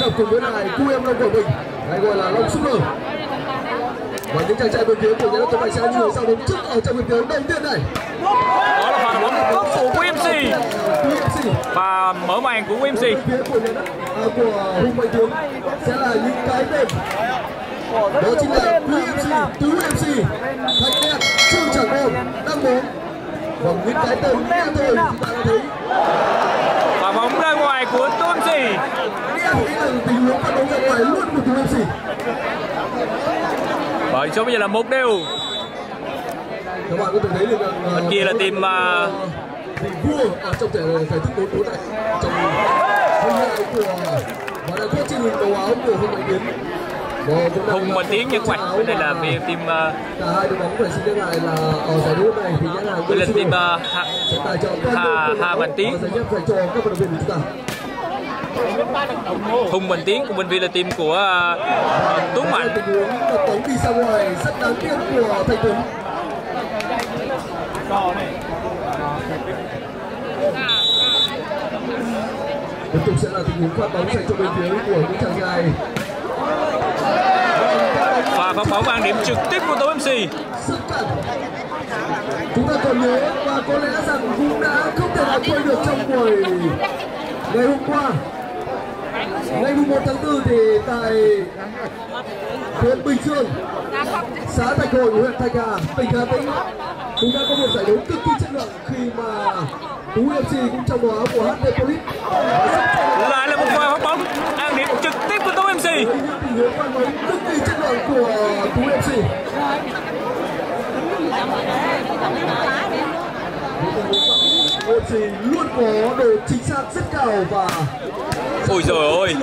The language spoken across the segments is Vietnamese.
kết hợp cùng với lại cu em long của mình hay gọi là long super. Và những chàng trai bên phía của nhà đất bạch sẽ như sau đứng trước ở trong hiệp đấu đầu tiên này. Đó là pha đá bóng của QMC và mở màn của QMC phía của à, của hùng mạnh tiến sẽ là những cái tên. Đó chính là QMC tứ MC thanh đen trương chẳng môn đăng bốn và những cái tên nghe thôi chúng ta đã thấy và bóng ra ngoài của QMC nghe thấy là tình huống phản đấu ra ngoài luôn của QMC và số bây giờ là một đều. Các bạn có thể thấy được rằng bên kia là team à, uh, vị vua ở trong thể thể thức bốn bốn này trong hôm nay của và đã có trên hình màu áo của hùng mạnh tiến hùng mạnh tiến nhấn quạch bên đây là về team cả hai đội bóng phải xin nhắc lại là ở giải đấu này thì nhắc là bên là team uh, Hà Hà Mạnh Tiến. giải nhất dành cho các vận động viên của chúng ta Hùng Mạnh Tiến của bên là team của uh, Tuấn Mạnh. Một đi ra ngoài rất đáng tiếc của Thành Tuấn tiếp tục sẽ là tình huống phát bóng dành cho bên phía của những chàng trai. Và phát bóng mang điểm trực tiếp của Tố MC chúng ta còn nhớ và có lẽ rằng cũng đã không thể nào quên được trong buổi ngày hôm qua ngày 1 tháng 4 thì tại huyện Bình Dương xã Thạch Hội huyện Thạch Hà tỉnh Hà Tĩnh cũng đã có một giải đấu cực kỳ chất lượng khi mà Tú FC cũng trong áo của HD Police. Lại là một pha phát bóng ăn điểm trực tiếp của Tú những tình huống bóng cực kỳ chất lượng của Tú FC FC luôn có độ chính xác rất cao và ôi trời ơi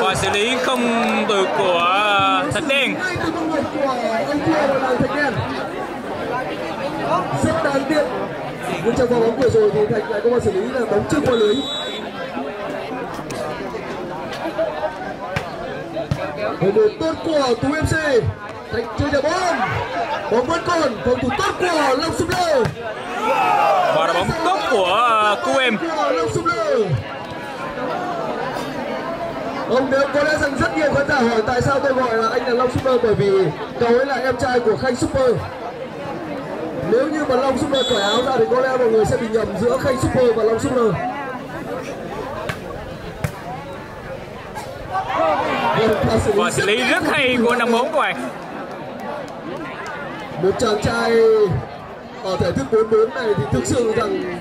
và xử lý không được của à, Thạch Đen từ của Đen rất đáng tiếc nhưng trong pha bóng vừa rồi thì Thạch lại có một xử lý là bóng trước qua lưới một đội tốt của Tú mc Thạch chơi nhà bóng bóng vẫn còn phòng thủ tốt của Long Súp Lơ và là bóng tốt của à, cô em Long Súp Lơ Ông nếu có lẽ rằng rất nhiều khán giả hỏi tại sao tôi gọi là anh là Long Super bởi vì cậu ấy là em trai của Khanh Super. Nếu như mà Long Super cởi áo ra thì có lẽ mọi người sẽ bị nhầm giữa Khanh Super và Long Super. và xử lý rất hay của năm bốn các bạn Một chàng trai ở thể thức 44 này thì thực sự rằng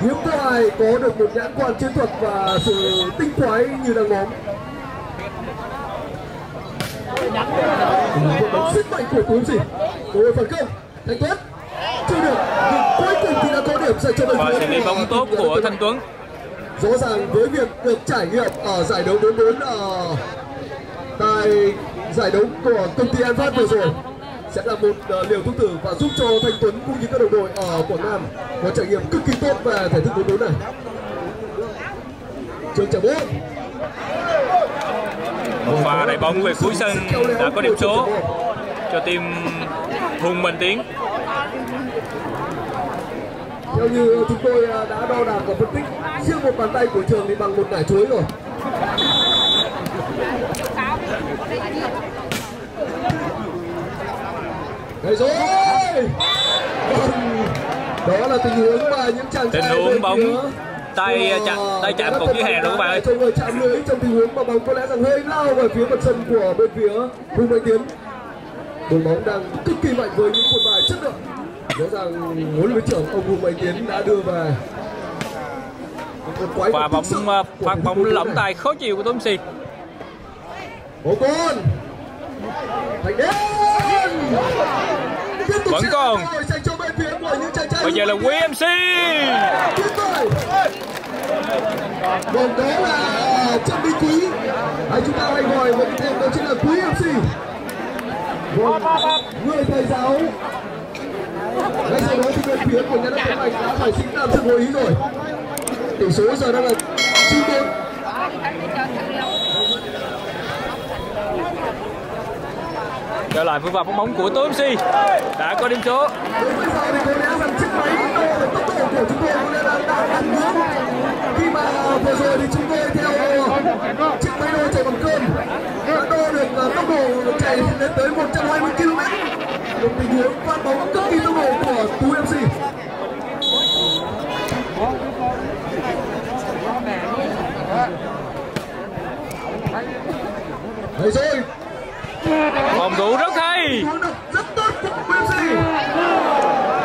hiếm có ai có được một nhãn quan chiến thuật và sự tinh thoái như đang bóng. Một bóng sức mạnh của Tuấn gì hội phản công. Thanh Tuấn. Chưa được. Nhưng cuối cùng thì đã có điểm dành cho đội và xử lý bóng tốt của Thanh Tuấn. Rõ ràng với việc được trải nghiệm ở giải đấu 44 ở tại giải đấu của công ty An Phát vừa rồi sẽ là một uh, liều thuốc tử và giúp cho Thanh Tuấn cũng như các đồng đội ở Quảng Nam có trải nghiệm cực kỳ tốt về thể thức 44 này. Trường trả bóng một pha đẩy bóng về cuối sân đã có điểm số. Cho team Hùng Bình Tiến theo như chúng tôi đã đo đạc và phân tích riêng một bàn tay của trường thì bằng một nải chuối rồi. Đây rồi. Đó là tình huống mà những chàng tình huống bóng tay chạm tay chạm cột dưới hàng rồi các bạn? Ơi trong người chạm lưới trong tình huống mà bóng có lẽ rằng hơi lao về phía mặt sân của bên phía Hùng Mạnh Tiến. Đội bóng đang cực kỳ mạnh với những một bài chất lượng. Rõ ràng huấn luyện trưởng ông Hùng Mạnh Tiến đã đưa về. Và bóng phát bóng lỏng tay khó chịu của Tuấn Si Bố con Thành đen Vẫn còn. Bây giờ là Quý Còn đó là Trần Minh Quý. Hay chúng ta hay gọi với cái tên đó chính là Quý MC Người thầy giáo. Ngay sau đó thì bên phía của nhà đất Anh đã phải xin tạm dừng hội ý rồi. Tỷ số giờ đang là 9-4 trở lại với vào bóng bóng của Tố MC đã có điểm số. Khi mà vừa rồi thì chúng tôi theo Đấy rồi phòng thủ rất hay.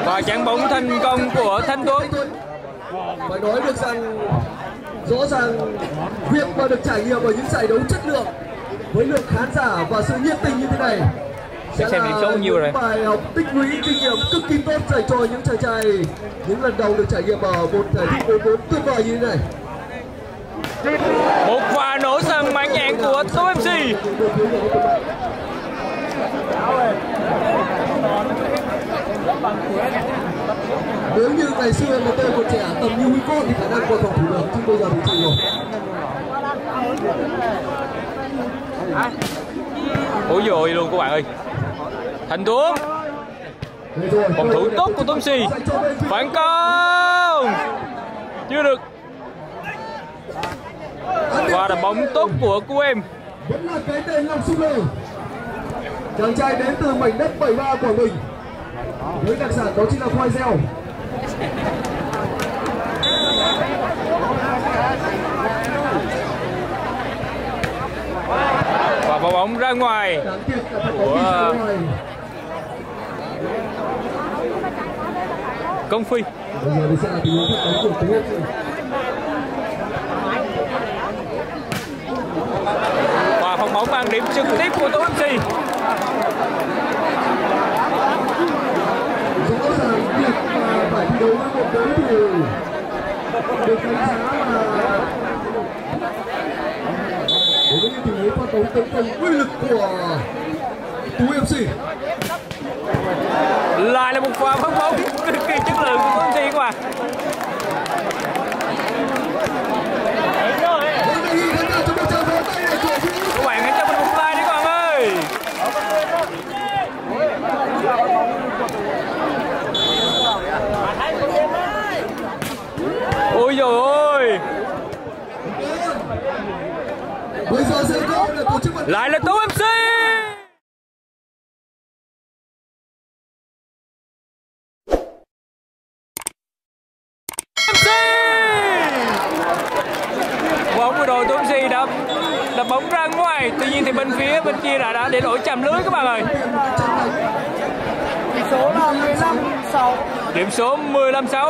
Và chặn bóng thành công của Thanh Tuấn. Phải nói được rằng rõ ràng việc mà được trải nghiệm ở những giải đấu chất lượng. Với lượng khán giả và sự nhiệt tình như thế này sẽ xem điểm số nhiêu rồi? bài học tích lũy kinh nghiệm cực kỳ tốt dành cho những chàng trai. Những lần đầu được trải nghiệm ở một giải thi đấu bốn tuyệt vời như thế này. Một pha nổ sân mãn nhãn của Tú Nếu như ngày xưa mà tôi còn trẻ tầm như huy con thì khả năng còn phòng thủ được chứ bây giờ thì chịu rồi ủa dồi luôn các bạn ơi. Thanh Tuấn. Rồi, phòng thủ tốt của Tuấn Si phản công. Chưa được. Và là bóng tốt của cô em vẫn là cái tên Long Sung Lê. Chàng trai đến từ mảnh đất 73 Quảng Bình với đặc sản đó chính là khoai gieo. Và vào bóng ra ngoài. Đáng tiếc là phải có Ủa. đi ra ngoài. Công phi bây giờ thì sẽ là tình huống phát bóng mang đến trực tiếp của Tô FC rõ ràng việc mà phải thi đấu với một đối thủ được đánh giá là đối với những tình huống phát bóng tấn công uy lực của Tú FC lại là một pha phát bóng cực kỳ chất lượng của Tú FC các bạn Vâng, đề nghị khán giả chúng ta chào đón tay để cổ vũ các bạn hãy cho mình một like đi các bạn ơi ôi dồi ôi Bây giờ sẽ có là tổ chức vận động lại là tú mc MC bóng của đội tú mc đã đập bóng ra ngoài. Tuy nhiên thì bên phía bên kia đã đã để lỗi chạm lưới các bạn ơi. Này số là 15 6 điểm số 15 6